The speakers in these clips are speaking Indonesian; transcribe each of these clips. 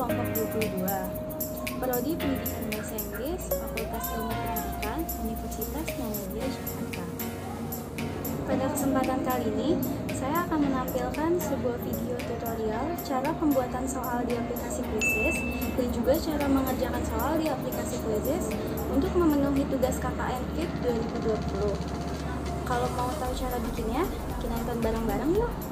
kelompok 22. Prodi Pendidikan Bahasa Inggris, Fakultas Ilmu Pendidikan, Universitas Muhammadiyah Jakarta. Pada kesempatan kali ini, saya akan menampilkan sebuah video tutorial cara pembuatan soal di aplikasi Quizzes dan juga cara mengerjakan soal di aplikasi Quizzes untuk memenuhi tugas KKN KIP 2020. Kalau mau tahu cara bikinnya, kita nonton bareng-bareng yuk!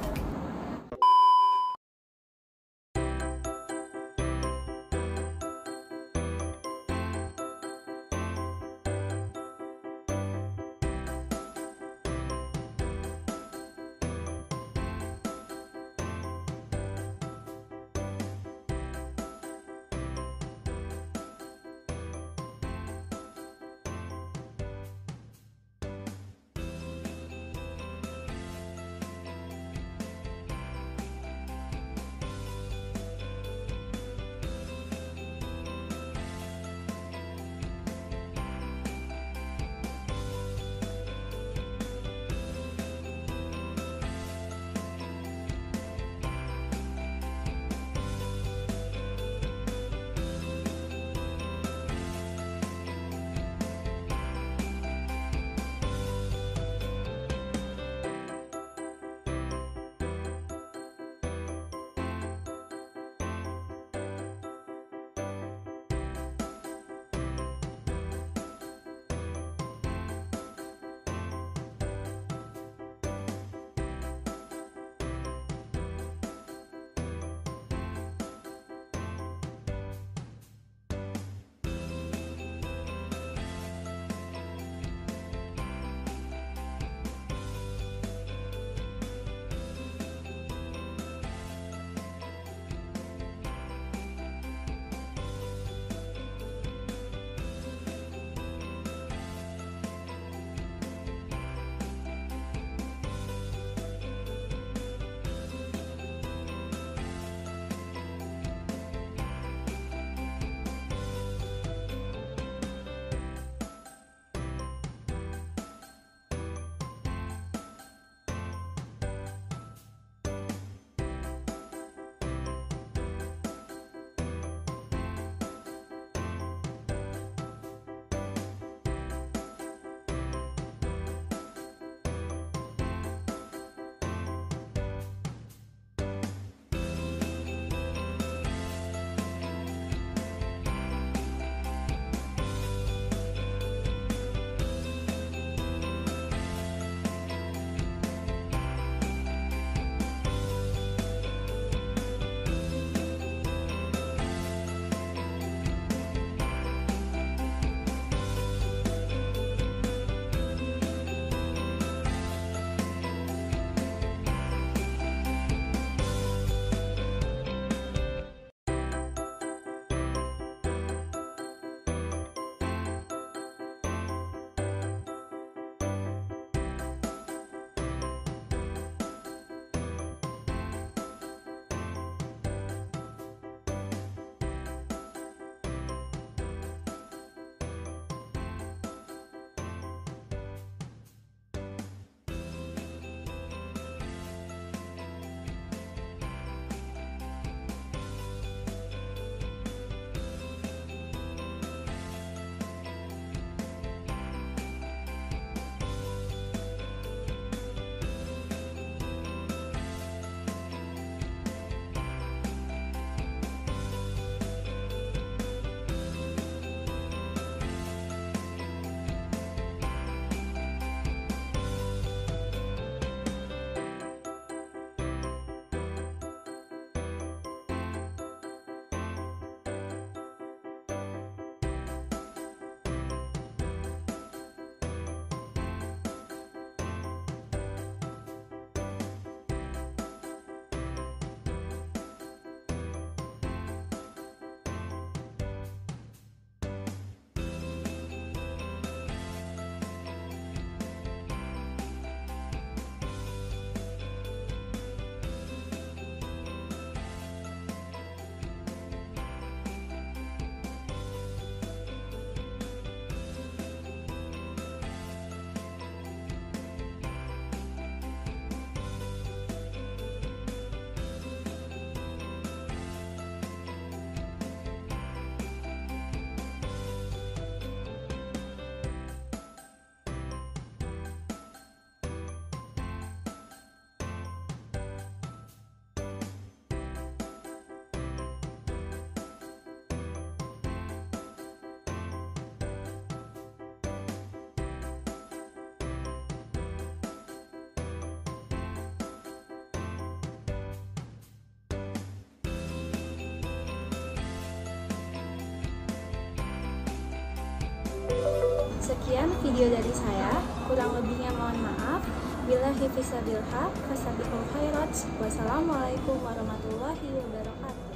Sekian video dari saya, kurang lebihnya mohon maaf. Bila hifisabilha, fasabiqul khairat. Wassalamualaikum warahmatullahi wabarakatuh.